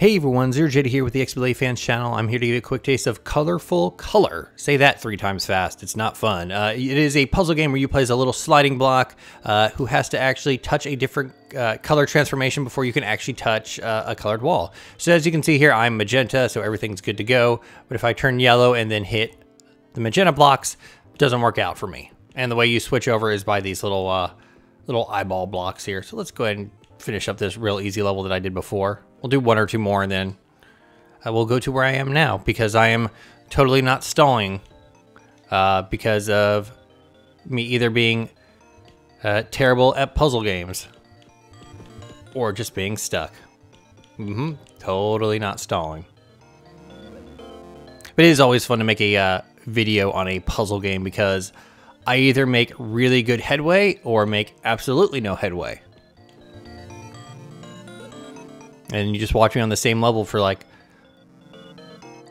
Hey everyone, Zero Jada here with the XBLA Fans channel. I'm here to give you a quick taste of Colorful Colore. Say that three times fast, it's not fun. Uh, it is a puzzle game where you play as a little sliding block uh, who has to actually touch a different uh, color transformation before you can actually touch uh, a colored wall. So as you can see here, I'm magenta, so everything's good to go. But if I turn yellow and then hit the magenta blocks, it doesn't work out for me. And the way you switch over is by these little, uh, little eyeball blocks here. So let's go ahead and finish up this real easy level that I did before. We'll do one or two more and then I will go to where I am now because I am totally not stalling uh, because of me either being uh, terrible at puzzle games or just being stuck. Mm-hmm. Totally not stalling. But it is always fun to make a uh, video on a puzzle game because I either make really good headway or make absolutely no headway. And you just watch me on the same level for like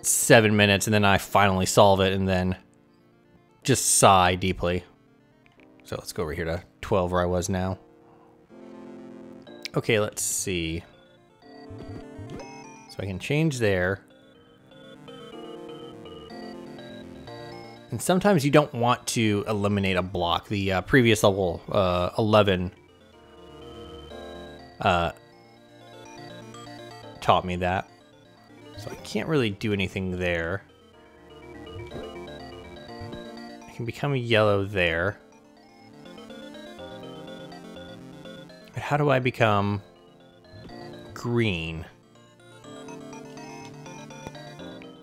seven minutes, and then I finally solve it, and then just sigh deeply. So let's go over here to 12 where I was now. Okay, let's see. So I can change there. And sometimes you don't want to eliminate a block. The uh, previous level, uh, 11, uh, taught me that. So I can't really do anything there. I can become yellow there. But how do I become green?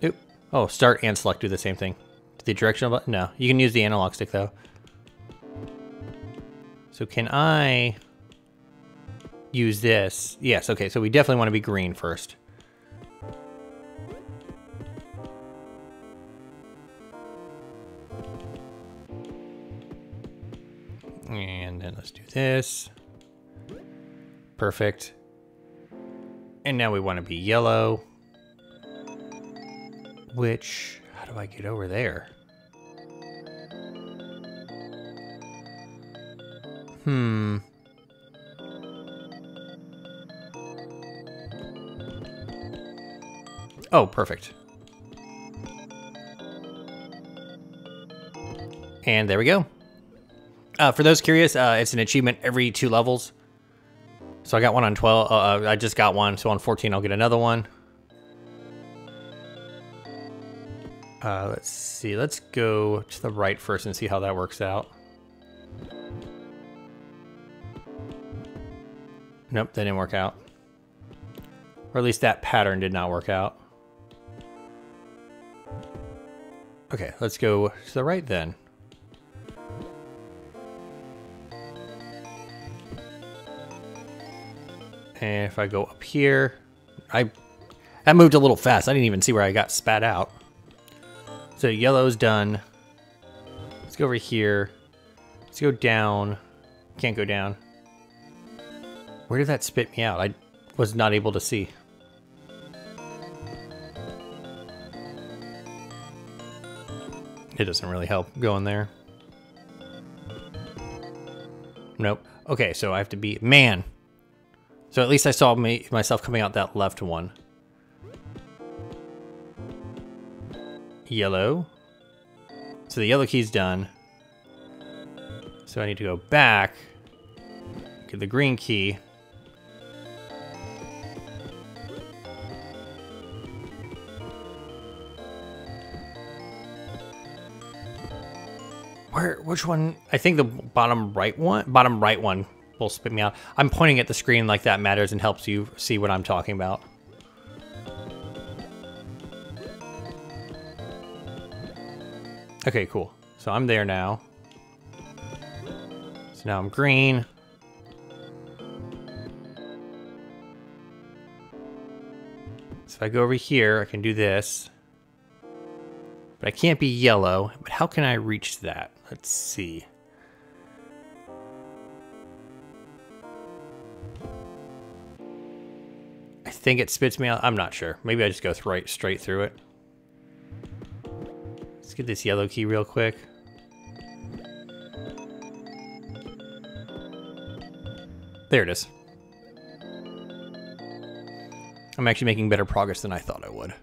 Oop. Oh, start and select do the same thing. The directional button? No. You can use the analog stick though. So can I use this. Yes, okay, so we definitely want to be green first. And then let's do this. Perfect. And now we want to be yellow. Which, how do I get over there? Hmm. Oh, perfect. And there we go. Uh, for those curious, uh, it's an achievement every two levels. So I got one on 12. Uh, uh I just got one. So on 14, I'll get another one. Uh, let's see. Let's go to the right first and see how that works out. Nope, that didn't work out. Or at least that pattern did not work out. Okay, let's go to the right then. And if I go up here, I that moved a little fast. I didn't even see where I got spat out. So yellow's done. Let's go over here. Let's go down. Can't go down. Where did that spit me out? I was not able to see. It doesn't really help going there. Nope. Okay, so I have to be... Man! So at least I saw me, myself coming out that left one. Yellow. So the yellow key's done. So I need to go back. Get the green key. Where, which one? I think the bottom right one, bottom right one will spit me out. I'm pointing at the screen like that matters and helps you see what I'm talking about. Okay, cool. So I'm there now. So now I'm green. So if I go over here, I can do this. But I can't be yellow. But how can I reach that? Let's see. I think it spits me out. I'm not sure. Maybe I just go right straight through it. Let's get this yellow key real quick. There it is. I'm actually making better progress than I thought I would.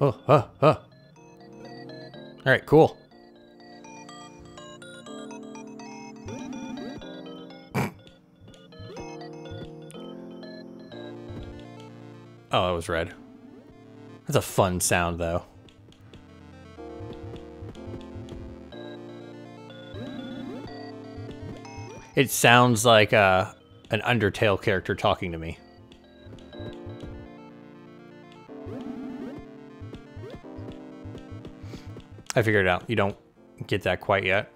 Oh, oh, oh. Alright, cool. oh, it was red. That's a fun sound, though. It sounds like uh, an Undertale character talking to me. I figured it out. You don't get that quite yet.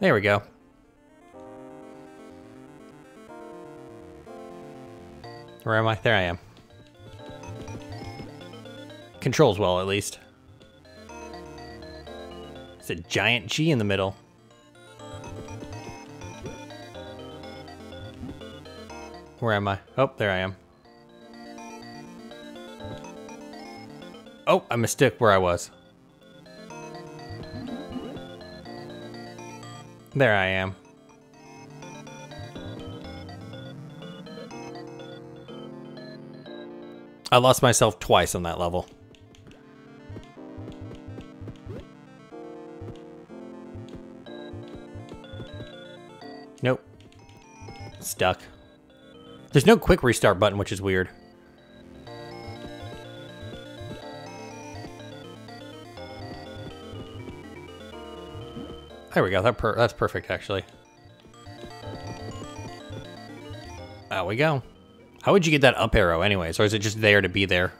There we go. Where am I? There I am. Controls well, at least. It's a giant G in the middle. Where am I? Oh, there I am. Oh, I mistook where I was. There I am. I lost myself twice on that level. Nope. Stuck. There's no quick restart button, which is weird. There we go. That per that's perfect, actually. There we go. How would you get that up arrow anyways? Or is it just there to be there?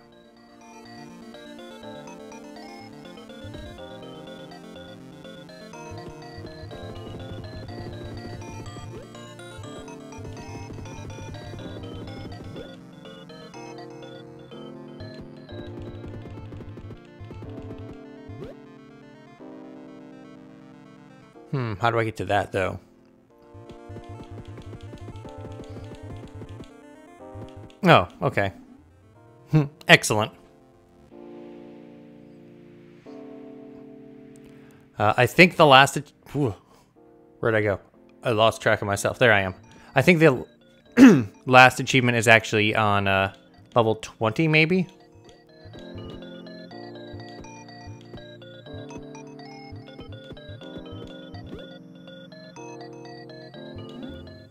Hmm, how do I get to that, though? Oh, okay. Hmm, excellent. Uh, I think the last... Whew, where'd I go? I lost track of myself. There I am. I think the last achievement is actually on uh, level 20, maybe?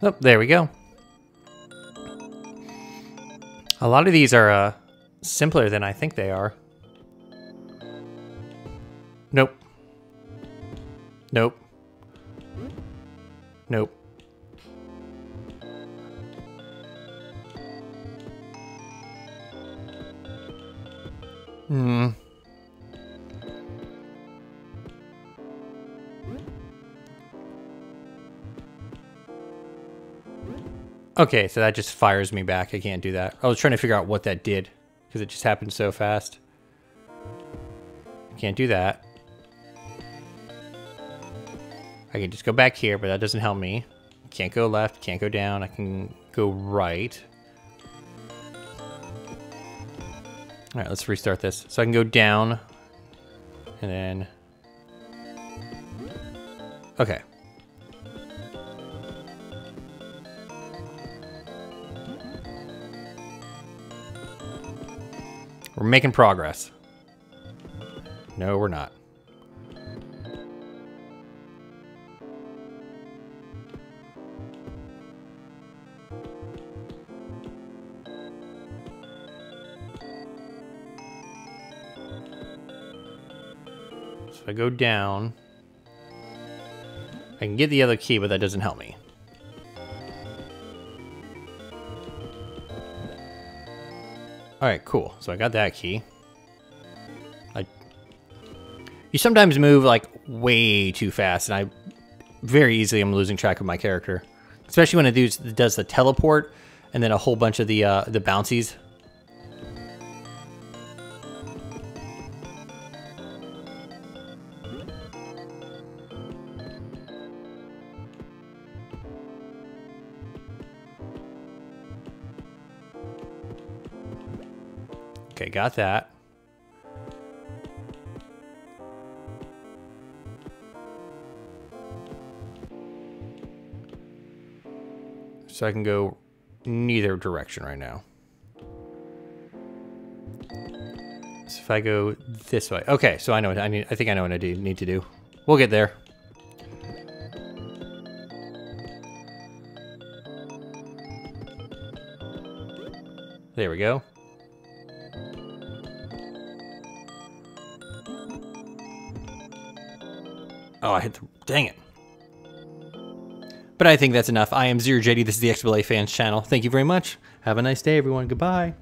Oh, there we go. A lot of these are uh, simpler than I think they are. Nope. Nope. Nope. Hmm. Okay, so that just fires me back. I can't do that. I was trying to figure out what that did because it just happened so fast. Can't do that. I can just go back here, but that doesn't help me. Can't go left, can't go down. I can go right. All right, let's restart this. So I can go down and then... Okay. We're making progress. No, we're not. So I go down. I can get the other key, but that doesn't help me. Alright, cool. So I got that key. I, you sometimes move, like, way too fast, and I very easily am losing track of my character. Especially when it does, does the teleport, and then a whole bunch of the, uh, the bouncies. Okay, got that. So I can go neither direction right now. So if I go this way, okay. So I know what I need. I think I know what I do, need to do. We'll get there. There we go. Oh, I hit the... Dang it. But I think that's enough. I am Zero JD. This is the XBLA Fans channel. Thank you very much. Have a nice day, everyone. Goodbye.